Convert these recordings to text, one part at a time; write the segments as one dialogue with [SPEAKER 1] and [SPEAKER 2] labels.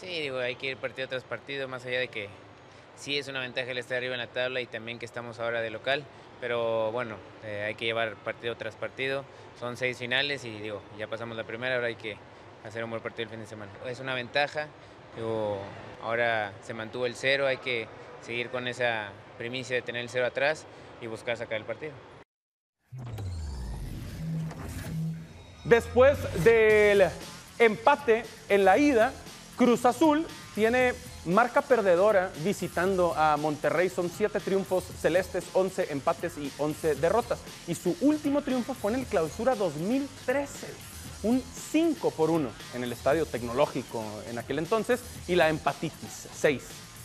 [SPEAKER 1] Sí, digo, hay que ir partido tras partido, más allá de que sí es una ventaja el estar arriba en la tabla y también que estamos ahora de local, pero bueno, eh, hay que llevar partido tras partido. Son seis finales y digo, ya pasamos la primera, ahora hay que hacer un buen partido el fin de semana. Es una ventaja, digo, ahora se mantuvo el cero, hay que seguir con esa primicia de tener el cero atrás y buscar sacar el partido.
[SPEAKER 2] Después del empate en la ida, Cruz Azul tiene marca perdedora visitando a Monterrey. Son siete triunfos celestes, 11 empates y 11 derrotas. Y su último triunfo fue en el clausura 2013. Un 5 por 1 en el estadio tecnológico en aquel entonces. Y la empatitis, 6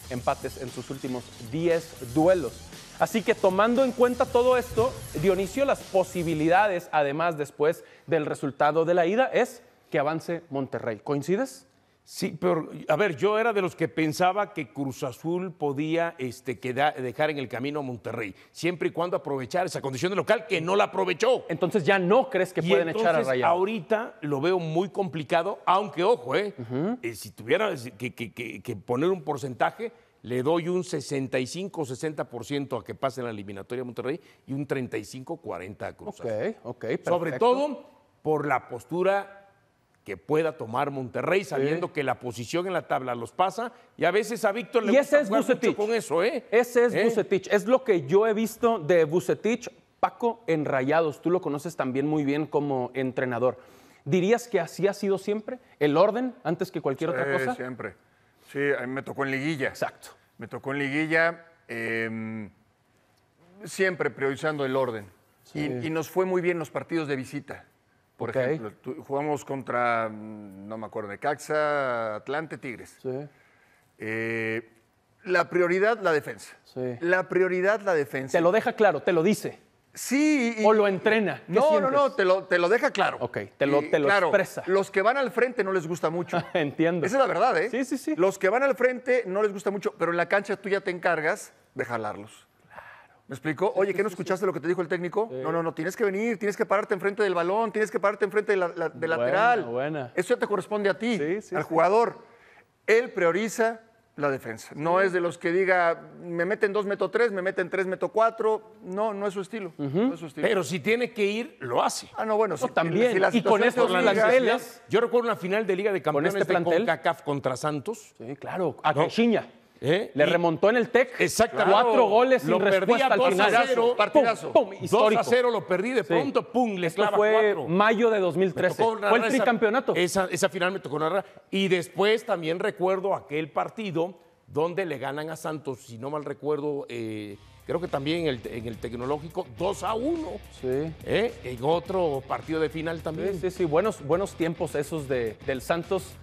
[SPEAKER 2] empates en sus últimos 10 duelos. Así que tomando en cuenta todo esto, Dionisio, las posibilidades, además después del resultado de la ida, es que avance Monterrey. ¿Coincides?
[SPEAKER 3] Sí, pero a ver, yo era de los que pensaba que Cruz Azul podía este, quedar- dejar en el camino a Monterrey, siempre y cuando aprovechar esa condición de local que no la aprovechó.
[SPEAKER 2] Entonces ya no crees que
[SPEAKER 3] Y
[SPEAKER 2] pueden echar a Rayados.
[SPEAKER 3] Ahorita lo veo muy complicado, aunque ojo, eh, eh, si tuviera que, que- que- que poner un porcentaje, le doy un 65-60% a que pase en la eliminatoria a Monterrey y un 35-40 a Cruz
[SPEAKER 2] Ok,
[SPEAKER 3] Azul.
[SPEAKER 2] ok,
[SPEAKER 3] Sobre
[SPEAKER 2] perfecto.
[SPEAKER 3] todo por la postura que pueda tomar Monterrey, sabiendo que la posición en la tabla los pasa, y a veces a Víctor le
[SPEAKER 2] Y
[SPEAKER 3] gusta
[SPEAKER 2] ese es
[SPEAKER 3] jugar mucho con eso, ¿eh?
[SPEAKER 2] Ese es
[SPEAKER 3] ¿Eh?
[SPEAKER 2] Vucetich. Es lo que yo he visto de Vucetich, Paco en Rayados. Tú lo conoces también muy bien como entrenador. ¿Dirías que así ha sido siempre? ¿El orden antes que cualquier otra cosa?
[SPEAKER 4] siempre. Sí, a mí me tocó en liguilla.
[SPEAKER 2] Exacto.
[SPEAKER 4] Me tocó en liguilla, eh, siempre priorizando el orden. Y, y nos fue muy bien los partidos de visita. Por ejemplo, jugamos contra, mm, no me acuerdo, Caxa, Atlante, Tigres.
[SPEAKER 2] Sí.
[SPEAKER 4] Eh, la prioridad, la defensa.
[SPEAKER 2] Sí.
[SPEAKER 4] La prioridad, la defensa.
[SPEAKER 2] Te lo deja claro, te lo dice.
[SPEAKER 4] Sí. y-
[SPEAKER 2] O lo entrena. ¿Qué
[SPEAKER 4] No, no,
[SPEAKER 2] sientes?
[SPEAKER 4] no, te lo, te lo deja claro.
[SPEAKER 2] Ok, te lo- te lo
[SPEAKER 4] claro,
[SPEAKER 2] expresa.
[SPEAKER 4] Los que van al frente no les gusta mucho.
[SPEAKER 2] Entiendo.
[SPEAKER 4] Esa es la verdad, ¿eh?
[SPEAKER 2] Sí, sí, sí.
[SPEAKER 4] Los que van al frente no les gusta mucho, pero en la cancha tú ya te encargas de jalarlos. ¿Me explico? Oye, ¿qué no escuchaste lo que te dijo el técnico? No, no, no, tienes que venir, tienes que pararte enfrente del balón, tienes que pararte enfrente de la, la- de
[SPEAKER 2] Buena,
[SPEAKER 4] lateral.
[SPEAKER 2] buena.
[SPEAKER 4] Eso ya te corresponde a ti,
[SPEAKER 2] Sí, sí,
[SPEAKER 4] al
[SPEAKER 2] sí.
[SPEAKER 4] jugador. Él prioriza la defensa. No es de los que diga, me meten dos, meto tres, me meten tres, meto cuatro. No, no es su estilo. No es su estilo.
[SPEAKER 3] Pero si tiene que ir, lo hace.
[SPEAKER 4] ah, no, bueno, sí,
[SPEAKER 2] también.
[SPEAKER 4] si la
[SPEAKER 2] Y con estos planteles-
[SPEAKER 3] Yo recuerdo una final de Liga de Campeones
[SPEAKER 2] este
[SPEAKER 3] de
[SPEAKER 2] plantel?
[SPEAKER 3] CONCACAF contra Santos.
[SPEAKER 2] Sí, claro. A
[SPEAKER 3] No.
[SPEAKER 2] Caixinha.
[SPEAKER 3] ¿Eh?
[SPEAKER 2] Le
[SPEAKER 3] Y-
[SPEAKER 2] remontó en el TEC.
[SPEAKER 3] Exactamente.
[SPEAKER 2] Cuatro goles
[SPEAKER 3] Lo
[SPEAKER 2] sin respuesta al
[SPEAKER 3] 2 a
[SPEAKER 2] final.
[SPEAKER 3] 0,
[SPEAKER 4] partidazo.
[SPEAKER 2] Pum, pum,
[SPEAKER 3] 2
[SPEAKER 2] histórico.
[SPEAKER 3] a 0 lo perdí de
[SPEAKER 2] Sí.
[SPEAKER 3] pronto, pum, le
[SPEAKER 2] Esto fue
[SPEAKER 3] cuatro.
[SPEAKER 2] mayo de
[SPEAKER 3] Me
[SPEAKER 2] 2013.
[SPEAKER 3] tocó
[SPEAKER 2] Fue el tricampeonato.
[SPEAKER 3] Esa, esa final me tocó narrar. Y después también recuerdo aquel partido donde le ganan a Santos, si no mal recuerdo, eh, creo que también en el, en el tecnológico, 2 a 1.
[SPEAKER 2] Sí.
[SPEAKER 3] ¿eh? En otro partido de final también.
[SPEAKER 2] Sí, sí, sí, buenos, buenos tiempos esos de, del Santos.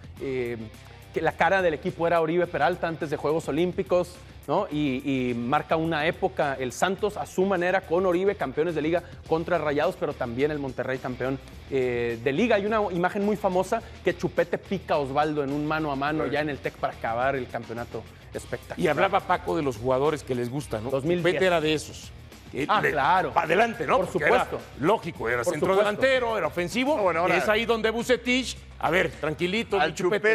[SPEAKER 2] Que la cara del equipo era Oribe Peralta antes de Juegos Olímpicos, ¿no? Y, y marca una época el Santos a su manera con Oribe, campeones de liga contra Rayados, pero también el Monterrey campeón eh, de liga. Hay una imagen muy famosa que Chupete pica a Osvaldo en un mano a mano ya en el TEC para acabar el campeonato espectacular.
[SPEAKER 3] Y hablaba Paco de los jugadores que les gusta, ¿no?
[SPEAKER 2] 2010.
[SPEAKER 3] Chupete era de esos. Que
[SPEAKER 2] Ah, claro.
[SPEAKER 3] Para adelante, ¿no?
[SPEAKER 2] Por
[SPEAKER 3] Porque era
[SPEAKER 2] supuesto.
[SPEAKER 3] lógico, era
[SPEAKER 2] Por
[SPEAKER 3] centro
[SPEAKER 2] supuesto.
[SPEAKER 3] delantero, era ofensivo.
[SPEAKER 4] No, bueno, ahora-
[SPEAKER 3] es ahí donde Bucetich, a ver, tranquilito,
[SPEAKER 4] Al
[SPEAKER 3] Chupete,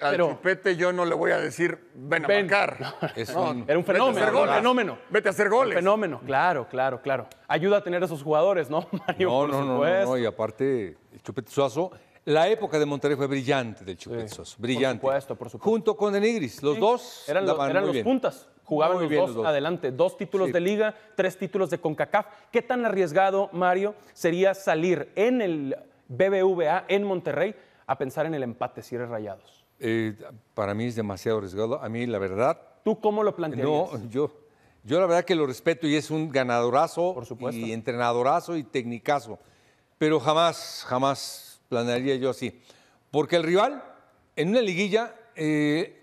[SPEAKER 4] al
[SPEAKER 2] Pero-
[SPEAKER 4] chupete yo no le voy a decir, ven a
[SPEAKER 2] Ven.
[SPEAKER 4] marcar.
[SPEAKER 5] Es
[SPEAKER 4] No,
[SPEAKER 5] un-
[SPEAKER 2] Era un
[SPEAKER 4] vete a
[SPEAKER 2] fenómeno,
[SPEAKER 4] hacer goles.
[SPEAKER 2] fenómeno.
[SPEAKER 4] Vete a hacer goles.
[SPEAKER 2] Fenómeno, claro, claro, claro. Ayuda a tener esos jugadores, ¿no, Mario?
[SPEAKER 5] No, no, no, no, y aparte, el Chupete Suazo, la época de Monterrey fue brillante del Chupete
[SPEAKER 2] Sí,
[SPEAKER 5] Suazo,
[SPEAKER 2] por
[SPEAKER 5] brillante.
[SPEAKER 2] supuesto, por supuesto.
[SPEAKER 5] Junto con Denigris, los dos
[SPEAKER 2] Eran, los- eran
[SPEAKER 5] muy
[SPEAKER 2] los
[SPEAKER 5] bien.
[SPEAKER 2] puntas. Jugaban
[SPEAKER 5] Muy
[SPEAKER 2] los,
[SPEAKER 5] bien
[SPEAKER 2] dos
[SPEAKER 5] los dos.
[SPEAKER 2] adelante. Dos títulos
[SPEAKER 5] Sí.
[SPEAKER 2] de liga, tres títulos de CONCACAF. ¿Qué tan arriesgado, Mario, sería salir en el BBVA en Monterrey a pensar en el empate si eres rayados?
[SPEAKER 5] Eh, para mí es demasiado arriesgado. A mí, la verdad,
[SPEAKER 2] ¿Tú cómo lo plantearías?
[SPEAKER 5] no, yo, yo la verdad que lo respeto y es un ganadorazo
[SPEAKER 2] Por supuesto.
[SPEAKER 5] y entrenadorazo y tecnicazo. Pero jamás, jamás planearía yo así. Porque el rival, en una liguilla, eh,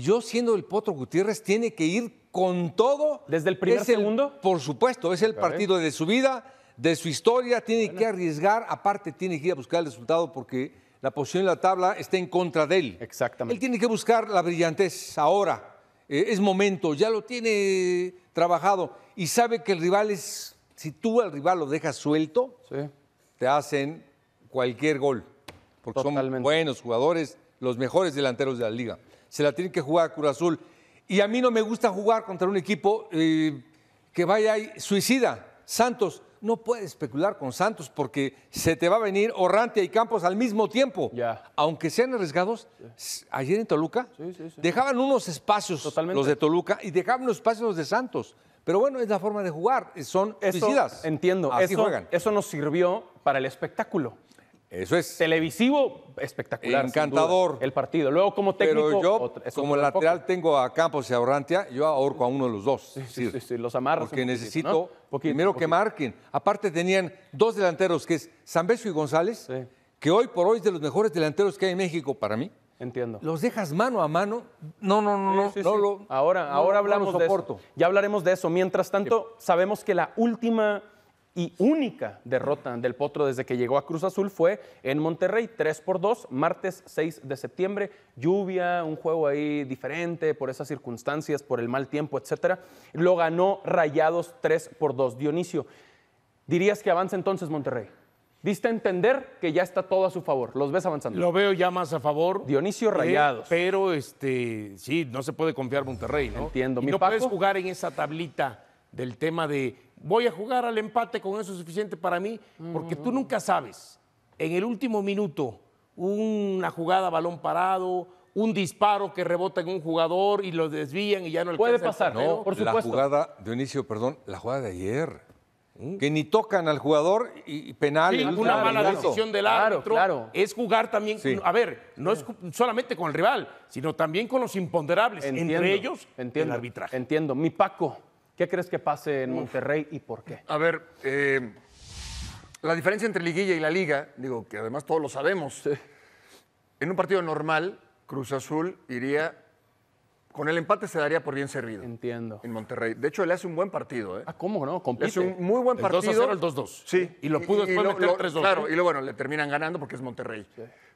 [SPEAKER 5] yo siendo el Potro Gutiérrez, tiene que ir con todo.
[SPEAKER 2] ¿Desde el primer
[SPEAKER 5] el-
[SPEAKER 2] segundo?
[SPEAKER 5] Por supuesto, es el partido de su vida, de su historia, tiene que arriesgar, aparte tiene que ir a buscar el resultado porque la posición en la tabla está en contra de él.
[SPEAKER 2] Exactamente.
[SPEAKER 5] Él tiene que buscar la brillantez ahora. Eh, es momento, ya lo tiene trabajado y sabe que el rival es, si tú al rival lo dejas suelto,
[SPEAKER 2] Sí.
[SPEAKER 5] te hacen cualquier gol. Porque
[SPEAKER 2] Totalmente.
[SPEAKER 5] son buenos jugadores, los mejores delanteros de la liga. Se la tienen que jugar a Cruz Azul. Y a mí no me gusta jugar contra un equipo eh, que vaya ahí suicida. Santos, no puedes especular con Santos porque se te va a venir Orrantia y Campos al mismo tiempo.
[SPEAKER 2] Ya.
[SPEAKER 5] Aunque sean arriesgados, ayer en Toluca
[SPEAKER 2] Sí, sí, sí.
[SPEAKER 5] dejaban unos espacios
[SPEAKER 2] Totalmente.
[SPEAKER 5] los de Toluca y dejaban unos espacios los de Santos. Pero bueno, es la forma de jugar. Son
[SPEAKER 2] Eso,
[SPEAKER 5] suicidas.
[SPEAKER 2] entiendo.
[SPEAKER 5] Así
[SPEAKER 2] eso,
[SPEAKER 5] juegan.
[SPEAKER 2] eso nos sirvió para el espectáculo.
[SPEAKER 5] Eso es.
[SPEAKER 2] Televisivo, espectacular.
[SPEAKER 5] Encantador.
[SPEAKER 2] duda, el partido. Luego, como técnico.
[SPEAKER 5] Pero yo, como
[SPEAKER 2] enfoque.
[SPEAKER 5] lateral, tengo a Campos y a Orrantia, yo ahorco a uno de los dos.
[SPEAKER 2] Sí, sí, sí, los amarras.
[SPEAKER 5] Porque necesito
[SPEAKER 2] ¿no? Poquito,
[SPEAKER 5] primero que marquen. Aparte tenían dos delanteros, que es Zambeso y González,
[SPEAKER 2] Sí.
[SPEAKER 5] que hoy por hoy es de los mejores delanteros que hay en México para mí.
[SPEAKER 2] Entiendo.
[SPEAKER 5] Los dejas mano a mano. No, no, no, no.
[SPEAKER 2] Sí, sí,
[SPEAKER 5] no
[SPEAKER 2] sí.
[SPEAKER 5] lo-
[SPEAKER 2] ahora,
[SPEAKER 5] no-
[SPEAKER 2] ahora hablamos de eso. Ya hablaremos de eso. Mientras tanto, sabemos que la última y única derrota del Potro desde que llegó a Cruz Azul fue en Monterrey, 3 por 2, martes 6 de septiembre. Lluvia, un juego ahí diferente por esas circunstancias, por el mal tiempo, etcétera. Lo ganó Rayados 3 por 2. Dionisio, dirías que avanza entonces Monterrey. Diste a entender que ya está todo a su favor. Los ves avanzando.
[SPEAKER 3] Lo veo ya más a favor.
[SPEAKER 2] Dionisio
[SPEAKER 3] Eh,
[SPEAKER 2] Rayados.
[SPEAKER 3] pero este, sí, no se puede confiar Monterrey, ¿no?
[SPEAKER 2] Entiendo.
[SPEAKER 3] Y
[SPEAKER 2] ¿Mi
[SPEAKER 3] no
[SPEAKER 2] Paco?
[SPEAKER 3] puedes jugar en esa tablita del tema de voy a jugar al empate con eso es suficiente para mí, porque tú nunca sabes. En el último minuto, una jugada a balón parado, un disparo que rebota en un jugador y lo desvían y ya no
[SPEAKER 2] Puede
[SPEAKER 3] alcanza el
[SPEAKER 2] pasar,
[SPEAKER 3] portero.
[SPEAKER 2] por
[SPEAKER 5] la
[SPEAKER 2] supuesto.
[SPEAKER 5] jugada, Dionisio, perdón, la jugada de ayer. Que ni tocan al jugador y penal.
[SPEAKER 3] Sí, una
[SPEAKER 2] claro,
[SPEAKER 3] mala decisión del
[SPEAKER 2] Claro,
[SPEAKER 3] árbitro
[SPEAKER 2] claro.
[SPEAKER 3] es jugar también,
[SPEAKER 5] Sí.
[SPEAKER 3] a ver, no es solamente con el rival, sino también con los imponderables,
[SPEAKER 2] Entiendo,
[SPEAKER 3] entre ellos
[SPEAKER 2] entiendo,
[SPEAKER 3] el arbitraje.
[SPEAKER 2] Entiendo. Mi Paco, ¿qué crees que pase en Monterrey y por qué?
[SPEAKER 4] A ver, eh, la diferencia entre liguilla y la liga, digo que además todos lo sabemos. En un partido normal, Cruz Azul iría, con el empate se daría por bien servido
[SPEAKER 2] Entiendo.
[SPEAKER 4] en Monterrey. De hecho, le hace un buen partido. ¿eh?
[SPEAKER 2] Ah, ¿cómo no?
[SPEAKER 4] Le
[SPEAKER 2] Compite.
[SPEAKER 4] hace un muy buen
[SPEAKER 3] El 2 a
[SPEAKER 4] partido.
[SPEAKER 3] 0, el 2-2.
[SPEAKER 4] Sí.
[SPEAKER 3] Y lo pudo después meter 3-2.
[SPEAKER 4] Claro,
[SPEAKER 3] ¿eh?
[SPEAKER 4] y luego, bueno, le terminan ganando porque es Monterrey.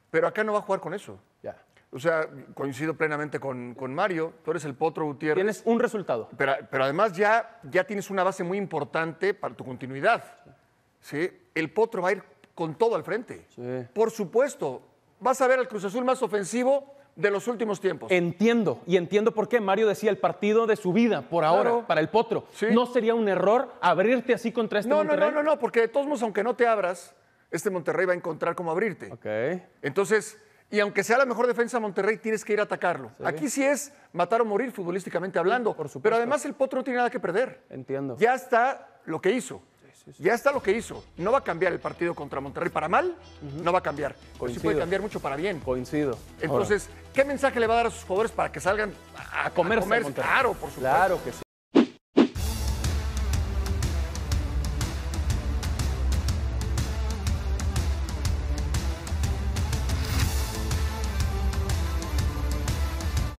[SPEAKER 4] Pero acá no va a jugar con eso.
[SPEAKER 2] Ya.
[SPEAKER 4] O sea, coincido plenamente con, con Mario. Tú eres el Potro Gutiérrez.
[SPEAKER 2] Tienes un resultado.
[SPEAKER 4] Pero, pero además ya, ya tienes una base muy importante para tu continuidad. ¿sí? El Potro va a ir con todo al frente.
[SPEAKER 2] Sí.
[SPEAKER 4] Por supuesto. Vas a ver al Cruz Azul más ofensivo de los últimos tiempos.
[SPEAKER 2] Entiendo, y entiendo por qué Mario decía el partido de su vida, por ahora,
[SPEAKER 4] Claro.
[SPEAKER 2] para el Potro.
[SPEAKER 4] Sí.
[SPEAKER 2] ¿No sería un error abrirte así contra este
[SPEAKER 4] no, no,
[SPEAKER 2] Monterrey?
[SPEAKER 4] no, no, no, porque de todos modos, aunque no te abras, este Monterrey va a encontrar cómo abrirte.
[SPEAKER 2] Ok.
[SPEAKER 4] Entonces, y aunque sea la mejor defensa de Monterrey, tienes que ir a atacarlo. Aquí sí es matar o morir futbolísticamente hablando.
[SPEAKER 2] por supuesto.
[SPEAKER 4] pero además el Potro no tiene nada que perder.
[SPEAKER 2] Entiendo.
[SPEAKER 4] Ya está lo que hizo. Ya está lo que hizo. No va a cambiar el partido contra Monterrey para mal, no va a cambiar. Pero sí puede cambiar mucho para bien.
[SPEAKER 2] Coincido.
[SPEAKER 4] Entonces, ¿qué mensaje le va a dar a sus jugadores para que salgan a,
[SPEAKER 2] a comerse, a
[SPEAKER 4] comerse?
[SPEAKER 2] Monterrey.
[SPEAKER 4] Claro, por supuesto.
[SPEAKER 2] Claro que sí.